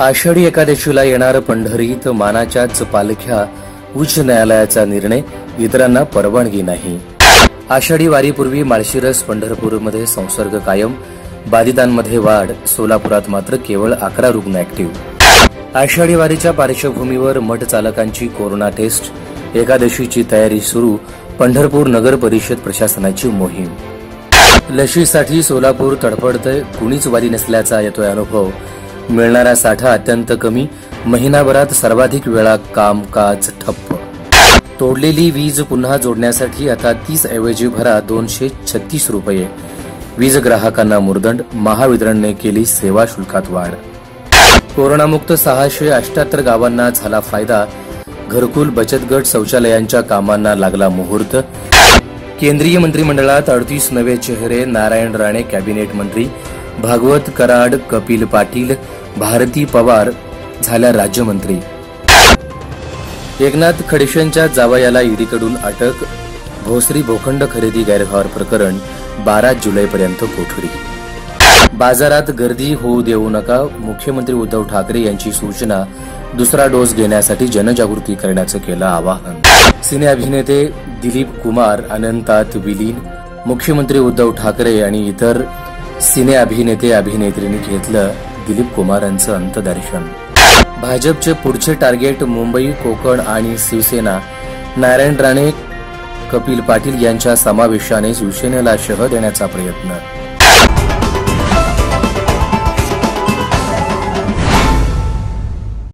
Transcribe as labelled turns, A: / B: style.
A: आषाढी एकादशीला येणार पंढरीत मानाच्याच पालख्या उच्च न्यायालयाचा निर्णय इतरांना परवानगी नाही. आषाढी वारीपूर्वी माळशिरस पंढरपूरमध्ये संसर्ग कायम बाधितांमध्ये वाढ सोलापुरात मात्र केवळ अकरा रुग्ण ऍक्टिव्ह. आषाढी वारीच्या पार्श्वभूमीवर मठ चालकांची कोरोना टेस्ट एकादशीची तयारी सुरू पंढरपूर नगर परिषद प्रशासनाची मोहीम. लशीसाठी सोलापूर तडफडतंय कुणीच वारी नसल्याचा येतोय अनुभव मिळणारा साठा अत्यंत कमी. महिनाभरात सर्वाधिक वेळा कामकाज ठप्प. तोडलेली वीज पुन्हा जोडण्यासाठी आता तीस ऐवजी भरा दोनशे छत्तीस रुपये. वीज ग्राहकांना मुर्दंड महावितरणने केली सेवा शुल्कात वाढ. कोरोनामुक्त सहाशे अष्ट्याहत्तर गावांना झाला फायदा. घरकुल बचत गट शौचालयांच्या कामांना लागला मुहूर्त. केंद्रीय मंत्रिमंडळात अडतीस नवे चेहरे नारायण राणे कॅबिनेट मंत्री. भागवत कराड कपिल पाटील भारती पवार झाल्या राज्यमंत्री. एकनाथ खडसेंच्या जावयाला ईडीकडून अटक भोसरी भोखंड खरेदी गैरव्यवहार प्रकरण बारा जुलैपर्यंत कोठडी. बाजारात गर्दी होऊ देऊ नका मुख्यमंत्री उद्धव ठाकरे यांची सूचना दुसरा डोस घेण्यासाठी जनजागृती करण्याचं केलं आवाहन. सिने अभिनेते दिलीप कुमार अनंतात विलीन मुख्यमंत्री उद्धव ठाकरे आणि इतर सिने अभिनेते अभिनेत्रींनी घेतलं दिलीप कुमारांचं अंतदर्शन. भाजपचे पुढचे टार्गेट मुंबई कोकण आणि शिवसेना. नारायण राणे कपिल पाटील यांच्या समावेशाने शिवसेनेला शह देण्याचा प्रयत्न.